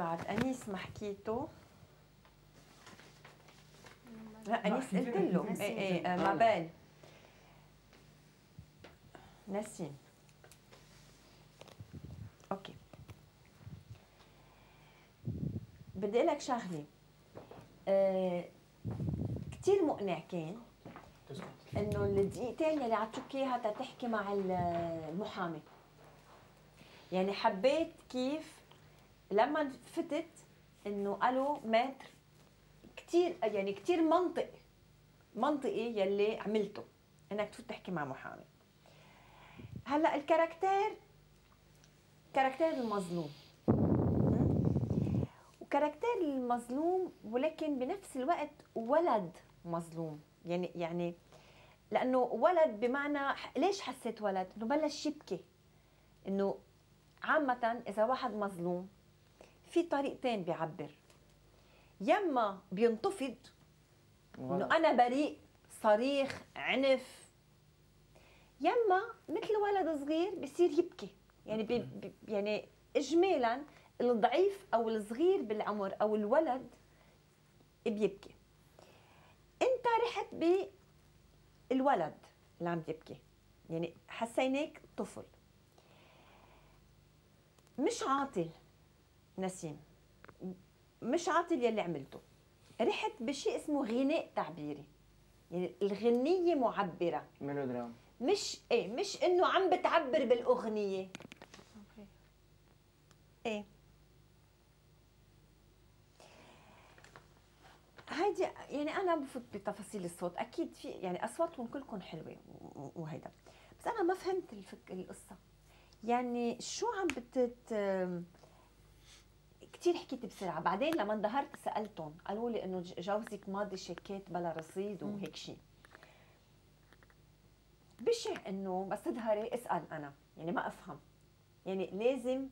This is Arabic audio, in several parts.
بعد. أنيس ما حكيته لا أنيس قلت له. إيه إيه آه، مابال. نسيم. أوكي. بدي أقول لك شغلة. آه كثير مقنع كان إنه الدقيقتين اللي عطوك إياها تحكي مع ال- المحامي. يعني حبيت كيف لما فتت إنه قالوا متر كثير يعني كثير منطق منطقي يلي عملته إنك تفوت تحكي مع محامي هلأ الكاركتير كاركتير المظلوم? وكاركتير المظلوم ولكن بنفس الوقت ولد مظلوم يعني يعني لأنه ولد بمعنى ليش حسيت ولد؟ إنه بلش يبكي إنه عامة إذا واحد مظلوم في طريقتين بيعبر. يما بينتفض إنه أنا بريء صريخ عنف. يما مثل ولد صغير بصير يبكي. يعني بي بي يعني اجمالا الضعيف أو الصغير بالعمر أو الولد بيبكي. إنت رحت بالولد اللي عم يبكي. يعني حسيناك طفل. مش عاطل. نسيم. مش عاطل يلي عملته. رحت بشيء اسمه غناء تعبيري. يعني الغنية معبرة. ميلودرام مش إيه مش إنه عم بتعبر بالأغنية. إيه. هيدي يعني أنا بفوت بتفاصيل الصوت. أكيد في يعني أصواتهم كلكم حلوة و- وهيدا. بس أنا ما فهمت الفك القصة. يعني شو عم بتت كثير حكيت بسرعة. بعدين لما انظهرت سألتهم قالوا لي إنه جوزك ماضي شيكات بلا رصيد وهيك شيء بشع إنه بس تظهري اسأل أنا. يعني ما أفهم. يعني لازم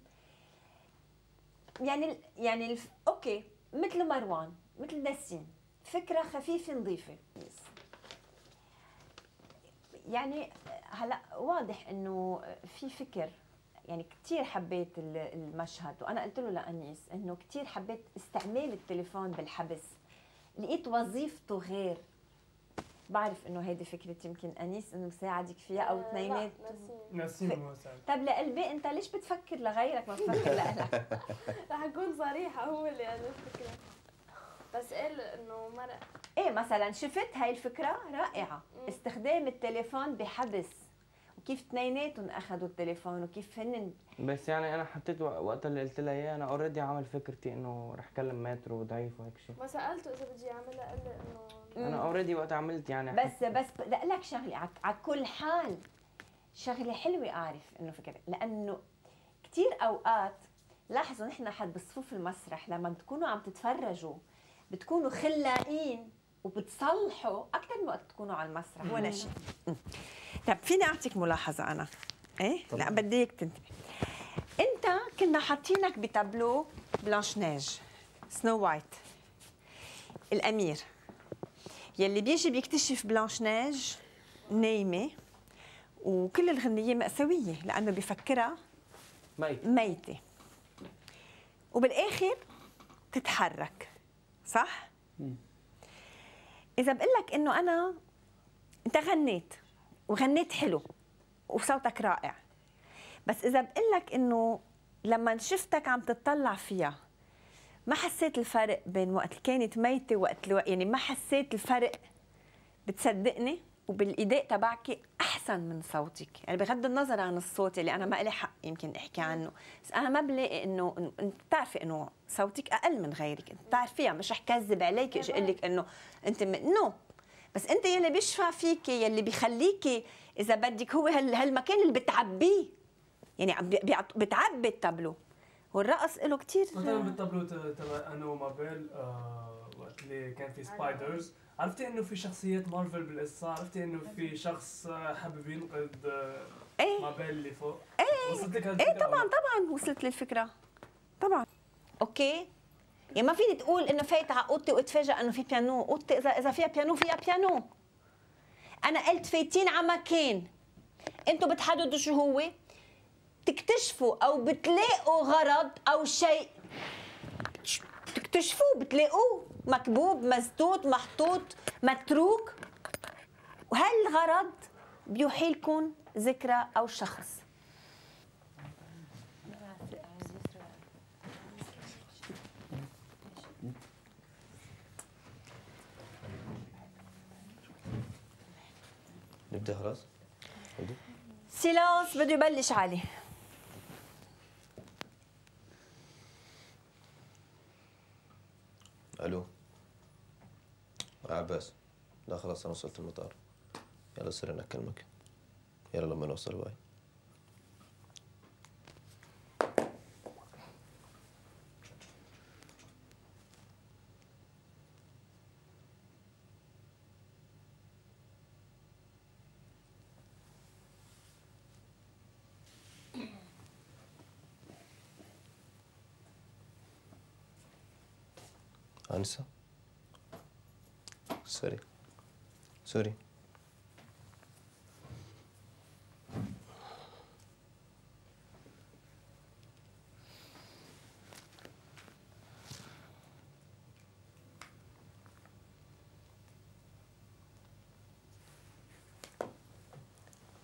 يعني يعني الف... أوكي مثل مروان مثل نسيم فكرة خفيفة نظيفة. يعني هلأ واضح إنه في فكر. يعني كثير حبيت ال- المشهد وأنا قلت له لأنيس إنه كثير حبيت استعمال التليفون بالحبس. لقيت وظيفته غير. بعرف إنه هيدي فكرة يمكن أنيس إنه مساعدك فيها أو اثنينات نسيم. طب لقلبي أنت ليش بتفكر لغيرك ما بتفكر لإلك رح أكون صريحة هو اللي قال الفكرة. بس قال إنه مرق. إيه مثلا شفت هاي الفكرة؟ رائعة. استخدام التليفون بحبس. وكيف اثنيناتهم اخذوا التليفون وكيف هن بس يعني أنا حطيت وق- وقت اللي قلت لها إياه أنا already عامل فكرتي إنه رح كلم ماترو وضعيف وهيك شيء ما سألته إذا بدي أعملها قال لي إنه أنا already وقت عملت يعني بس بس بدي أقول لك شغلة على- على كل حال شغلة حلوة أعرف إنه فكرة لأنه كثير أوقات لاحظوا نحن حد بصفوف المسرح لما بتكونوا عم تتفرجوا بتكونوا خلاقين وبتصلحوا أكثر من وقت تكونوا على المسرح ولا شيء طب فيني أعطيك ملاحظة أنا؟ إيه؟ لا بدي إياك تنتبه. أنت كنا حاطينك بتابلو Blanche-Neige Snow White الأمير. يلي بيجي بيكتشف بلانش نيج نايمة وكل الغنية مأساوية لأنه بفكرها ميت ميتة. وبالآخر تتحرك صح؟ إذا بقول لك إنه أنا أنت غنيت وغنيت حلو وصوتك رائع. بس إذا بقول لك إنه لما شفتك عم تطلع فيها ما حسيت الفرق بين وقت كانت ميتة وقت ألو... يعني ما حسيت الفرق بتصدقني؟ وبالإداء تبعك أحسن من صوتك. يعني بغض النظر عن الصوت اللي أنا ما لي حق يمكن أحكي عنه. بس أنا ما بلاقي إنه إنه- أنت بتعرفي إنه صوتك أقل من غيرك. أنت بتعرفيها مش رح كذب عليك إيش أقول لك إنه أنت م... نو بس أنت يلي بيشفع فيكي يلي بيخليكي إذا بدك هو هال... هالمكان اللي بتعبيه. يعني بتعبي التابلو. والرقص له كثير مثلا بالطابلو ت- تبع أنا ومابيل آه وقت اللي كان في spiders عرفتي إنه في شخصيات مارفل بالقصة؟ عرفتي إنه في شخص آه، حابب ينقذ آه، إيه. مابيل اللي فوق؟ إيه. وصلت لك إيه طبعا طبعا وصلت لي الفكرة طبعا. okay. يعني ما فيني تقول إنه فايت على أوضتي واتفاجئ إنه في بيانو أوضتي إذا إذا فيها بيانو فيها بيانو. أنا قلت فايتين على مكان. أنتوا بتحددوا شو هو. تكتشفوا أو بتلاقوا غرض أو شيء. بتكتشفوه بتلاقوه مكبوب مسدود محطوط متروك. وهالغرض بيوحي لكم ذكرى أو شخص؟ نبدأ خلاص؟ سيلانس بده يبلش علي. خلاص أنا وصلت المطار. يلا أنا أكلمك. يلا لما نوصل باي. أنسة سوري. سوري.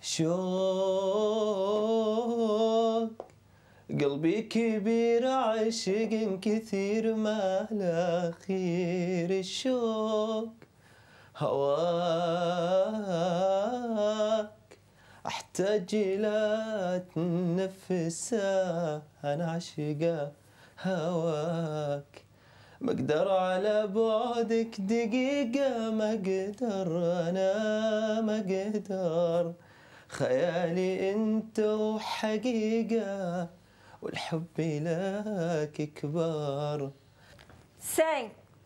شوق قلبي كبير عشق كثير ما له خير. الشوق هواك. أحتاج لا تنفسه. أنا عشقه هواك. ما أقدر على بعدك دقيقة. ما أقدر أنا ما أقدر خيالي أنت وحقيقة والحب لك كبار 5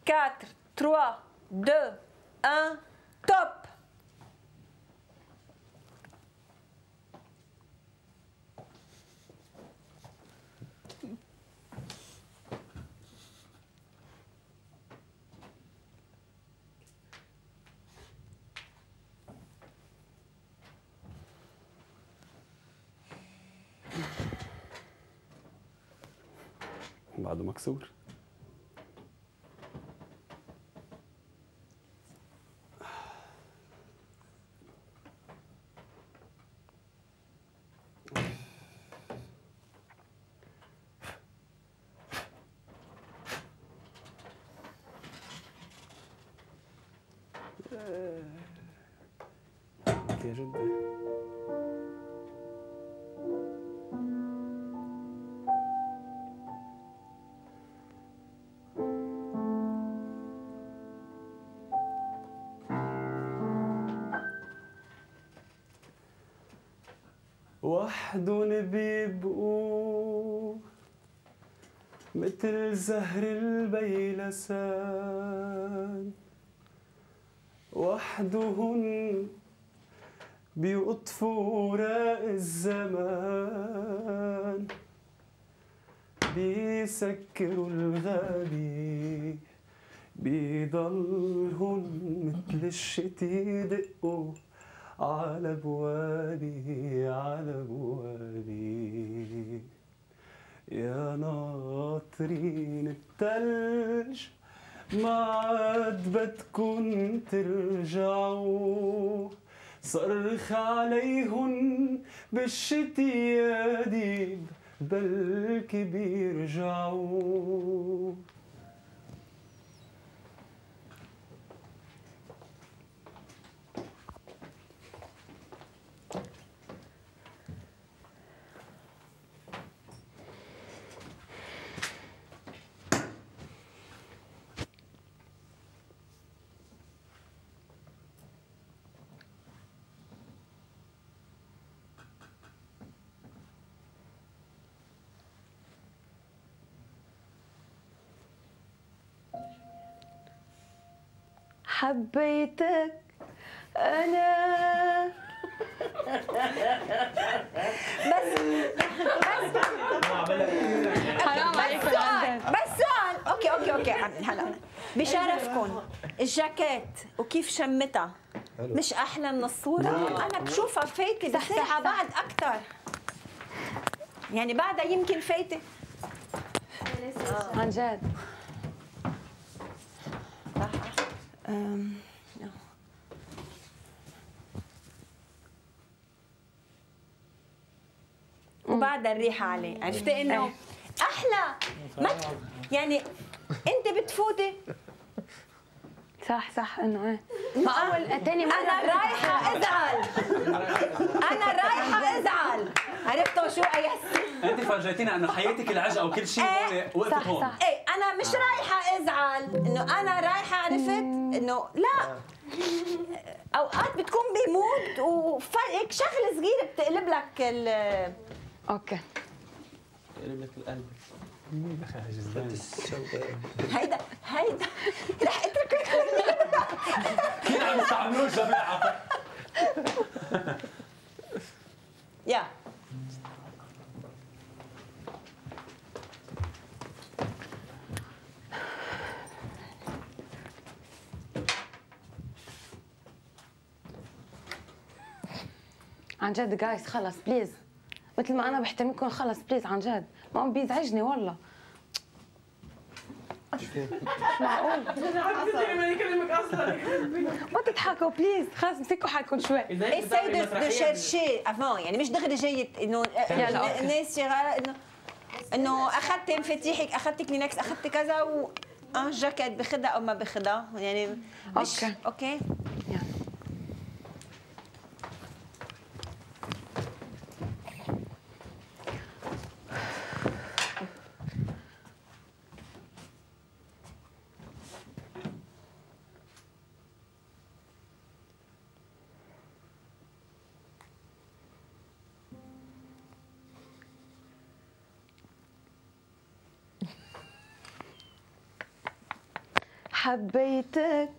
4 3 2 1 توب بعده مكسور يا جدة وحدن بيبقوا متل زهر البيلسان. وحدهن بيقطفوا راق الزمان. بيسكروا الغابي بيضلهن مثل الشتي يدقوا على بوابي على بوابي يا ناطرين التلج ما عاد بدكن ترجعوا صرخ عليهن بالشتي يا ديب بلكي بيرجعوا حبيتك أنا. بس بس حرام عليك بس سؤال بس سؤال. okay okay okay. هلا بشرفكم. الجاكيت وكيف شمتها؟ مش أحلى من الصورة؟ أنا بشوفها فايتة. على بعض أكثر يعني بعدها يمكن فايتة. عن جد صح أم، نعم. وبعدها الريحة عليه عرفتي إنه أحلى ما ت- يعني أنت بتفوتي. صح صح إنه إيه. ما اول تاني مرة أنا رايحة أزعل. أنا رايحة أزعل. عرفتوا شو؟ ايس أنت فرجيتينا انه حياتك العجقة وكل شيء إيه، هون وقفت صح، هون. صح. إيه أنا مش رايحة أزعل. إنه أنا رايحة عرفت انه لا. اوقات بتكون ب mood وهيك شغله صغيره بتقلب لك ال okay. يقلب لك القلب. هيدا هيدا. رح اترك كثير عم يستعملوه الجماعة؟ يا. عن جد جايز خلص please مثل ما أنا بحترمكم خلص please عن جد. ما عم بيزعجني والله. معقول؟ ما تضحكوا please خلص مسكوا حالكم شوي. essaye de, de chercher avant. يعني مش دغري جاي إنه okay. الناس شغاله إنه إنه اخذت مفاتيحك اخذت كلينكس اخذت كذا و آه جاكيت باخدها أو ما باخدها يعني مش okay. okay؟ يلا. حبيتك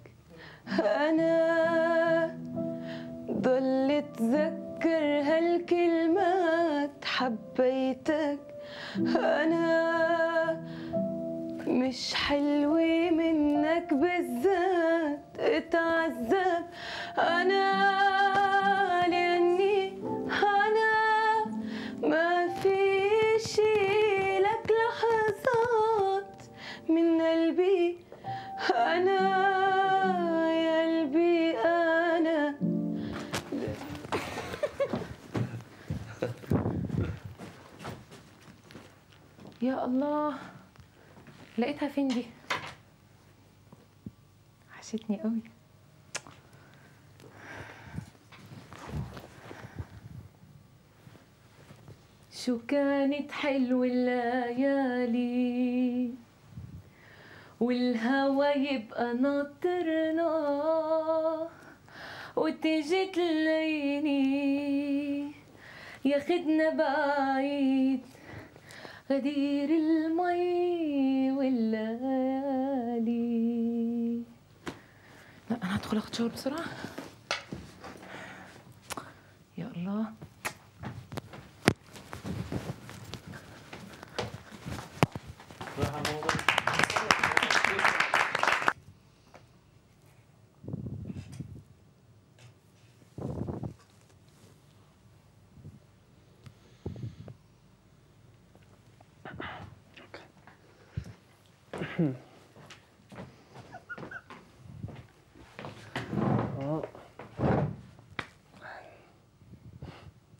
أنا ضل اتذكر هالكلمات. حبيتك أنا مش حلوة منك بالذات. اتعذب. أنا أنا يا قلبي أنا. يا الله لقيتها فين دي؟ وحشتني قوي. شو كانت حلوة الليالي؟ والهوى يبقى ناطرنا وتيجي تلاقيني ياخدنا بعيد غدير المي والليالي. لا أنا هدخل آخد شاور بسرعة يا الله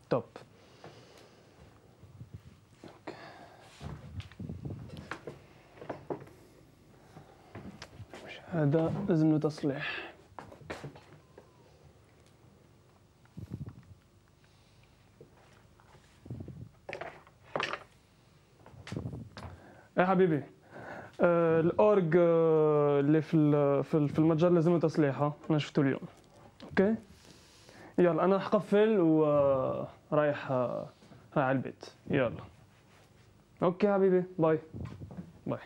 توب هذا لازم له تصليح. يا حبيبي آه الأورج آه اللي في في ال- في المتجر لازم له تصليح ها أنا شفته اليوم. okay؟ يلا أنا حقفل ورايح رايح على البيت. يلا. okay حبيبي bye. bye.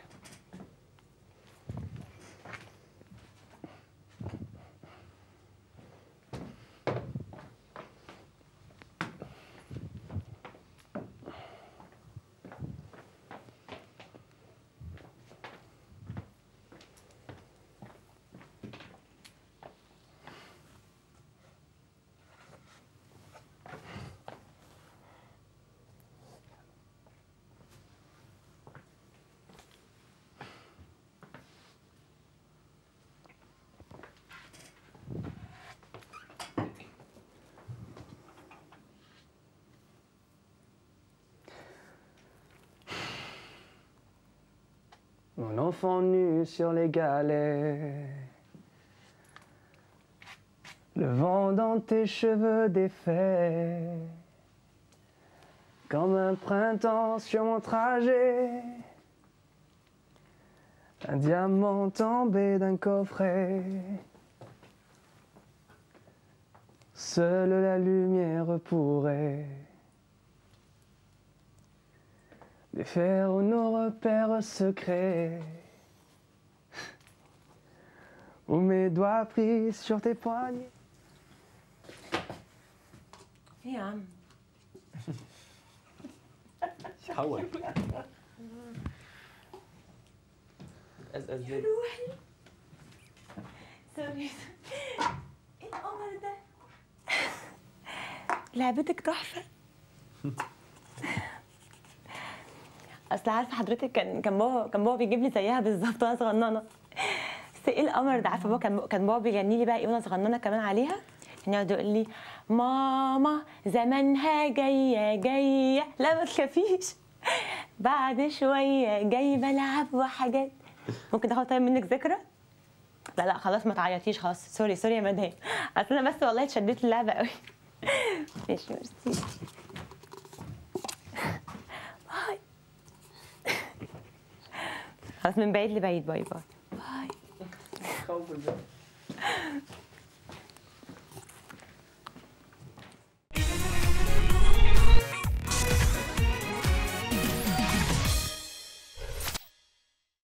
L'enfant nu sur les galets. Le vent dans tes cheveux défaits. Comme un printemps sur mon trajet. Un diamant tombé d'un coffret. Seule la lumière pourrait défaire nos repères secrets. Où mes doigts pris sur tes poignets. يا عم حول أزأز روحي سوري ايه القمر ده لعبتك تحفه أصل عارفة حضرتك كان كان بابا كان بابا بيجيب لي زيها بالظبط وأنا صغننة. بس إيه القمر ده؟ عارفة بابا كان كان بابا بيغني لي بقى إيه وأنا صغننة كمان عليها؟ كان يقعد يقول لي ماما زمانها جاية جاية. لا ما تخافيش. بعد شوية جاي بلعب وحاجات. ممكن تاخد طيب منك ذكرى؟ لا لا خلاص ما تعيطيش خلاص. sorry sorry يا مدام. أصل أنا بس والله اتشدت اللعبه قوي ماشي ميرسي. خلاص من بعيد لبعيد bye bye bye خوف الباب